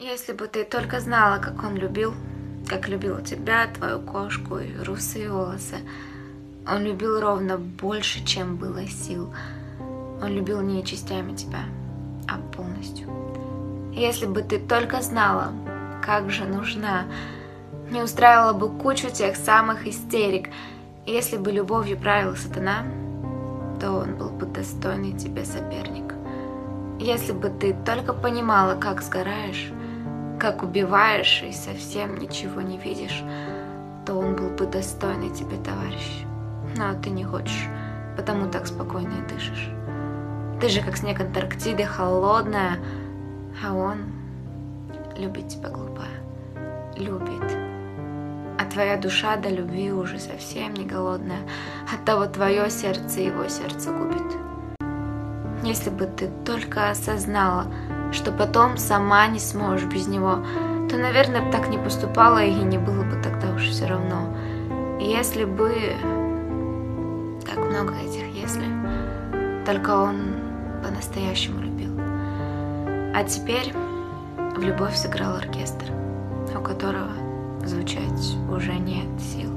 Если бы ты только знала, как он любил, как любил тебя, твою кошку и русые волосы. Он любил ровно больше, чем было сил. Он любил не частями тебя, а полностью. Если бы ты только знала, как же нужна, не устраивала бы кучу тех самых истерик. Если бы любовью правил сатана, то он был бы достойный тебе соперник. Если бы ты только понимала, как сгораешь, как убиваешь и совсем ничего не видишь, то он был бы достойный тебе товарищ. Но ты не хочешь, потому так спокойно и дышишь. Ты же как снег Антарктиды, холодная, а он любит тебя, глупая, любит. А твоя душа до любви уже совсем не голодная, оттого твое сердце его сердце губит. Если бы ты только осознала, что потом сама не сможешь без него, то, наверное, так не поступала и не было бы тогда уж все равно. Если бы... Так много этих «если». Только он по-настоящему любил. А теперь в любовь сыграл оркестр, у которого звучать уже нет сил.